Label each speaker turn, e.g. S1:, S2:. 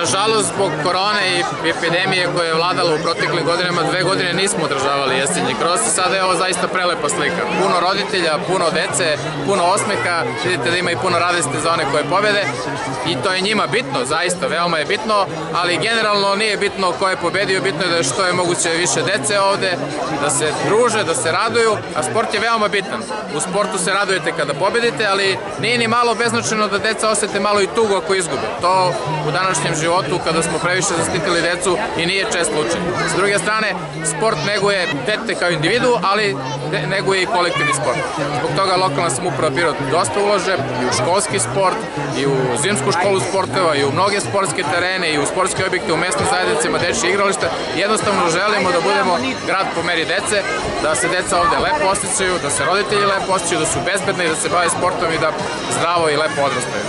S1: Nažalost, zbog korone i epidemije koja je vladala u proteklim godinama, dve godine nismo održavali jesenji kros i sada je ovo zaista prelepa slika. Puno roditelja, puno dece, puno osmeha, vidite da ima i puno radosti za one koje pobede i to je njima bitno, zaista, veoma je bitno, ali generalno nije bitno ko je pobedio, bitno je da je što je moguće više dece ovde, da se druže, da se raduju, a sport je veoma bitan. U sportu se radujete kada pobedite, ali nije ni malo beznačajno da deca osete malo i tugu ako izgube. To u današnjem životu kada smo previše zastitili decu i nije čest slučaj. S druge strane, sport neguje dete kao individu, ali neguje i kolektivni sport. Zbog toga lokalna samuprava Pirot dosta ulože i u školski sport, i u zimsku školu sportova, i u mnoge sportske terene, i u sportske objekte, u mesnim zajednicama, dečje igrališta. Jednostavno želimo da budemo grad po meri dece, da se deca ovde lepo osjećaju, da se roditelji lepo osjećaju, da su bezbedni da se bave sportom i da zdravo i lepo odrastaju.